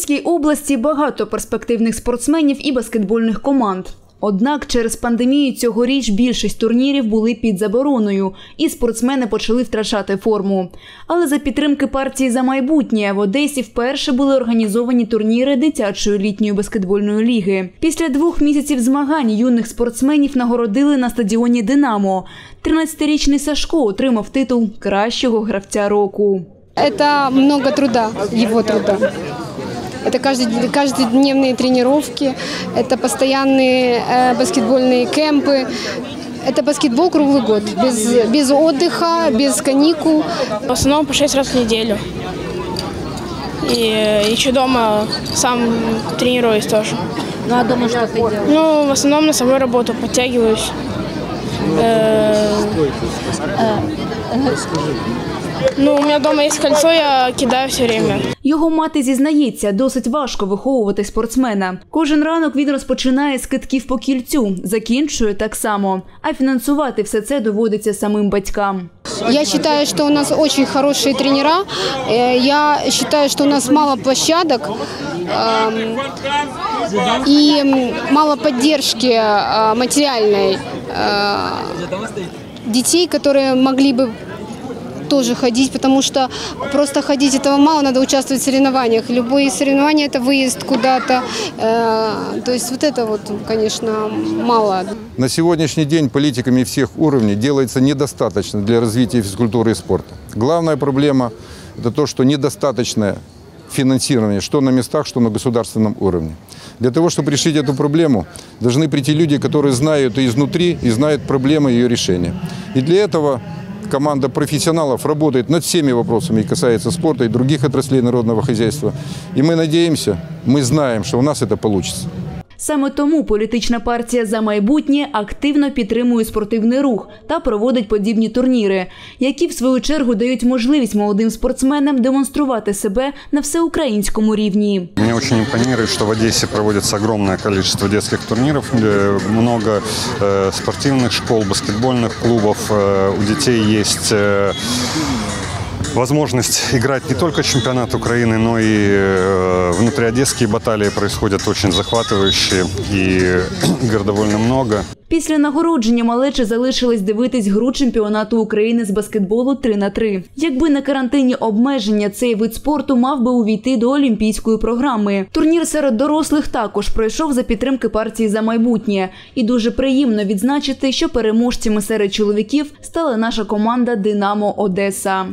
Одеській області багато перспективних спортсменів і баскетбольних команд. Однак через пандемію цьогоріч більшість турнірів були під забороною, і спортсмени почали втрачати форму. Але за підтримки партії за майбутнє в Одесі вперше були організовані турніри дитячої літньої баскетбольної ліги. Після двох місяців змагань юних спортсменів нагородили на стадіоні Динамо. 13-річний Сашко отримав титул кращого гравця року. Это много труда, его труда. Это каждый- каждодневные тренировки, это постоянные э, баскетбольные кемпы. Это баскетбол круглый год, без, без отдыха, без каникул. В основном по 6 раз в неделю. И еще дома сам тренируюсь тоже. Ну а дома что ты делаешь? Ну, в основном на самой работу подтягиваюсь. Э, Ну, у меня дома есть кольцо, я кидаю все время. Його мати зізнається, досить важко виховувати спортсмена. Кожен ранок він розпочинає з китків по кільцю, закінчує так само. А фінансувати все це доводиться самим батькам. Я считаю, что у нас очень хорошие тренера. Э, Я считаю, что у нас мало площадок эм, и м, мало поддержки э, материальной э, детей, которые могли бы тоже ходить, потому что просто ходить этого мало, надо участвовать в соревнованиях. Любые соревнования – это выезд куда-то. Э, То есть вот это вот, конечно, мало. На сегодняшний день политиками всех уровней делается недостаточно для развития физкультуры и спорта. Главная проблема – это то, что недостаточное финансирование, что на местах, что на государственном уровне. Для того, чтобы решить эту проблему, должны прийти люди, которые знают ее изнутри и знают проблемы ее решения. И для этого команда профессионалов работает над всеми вопросами, и касается спорта и других отраслей народного хозяйства. И мы надеемся, мы знаем, что у нас это получится. Саме тому політична партія за майбутнє активно підтримує спортивний рух та проводить подібні турніри, які в свою чергу дають можливість молодим спортсменам демонструвати себе на всеукраїнському рівні. Мне очень импонирует, что в Одессе проводится огромное количество детских турниров, э, много э, спортивных школ, баскетбольных клубов. Э, У детей есть э, возможность играть не только чемпионат Украины, но и э, внутриодесские баталии происходят очень захватывающие, и игр довольно много. Після нагородження малечі залишились дивитись гру чемпіонату України з баскетболу 3 на 3 Якби на карантинні обмеження цей вид спорту мав би увійти до олімпійської програми. Турнір серед дорослих також пройшов за підтримки партії за майбутнє. І дуже приємно відзначити, що переможцями серед чоловіків стала наша команда Динамо Одеса.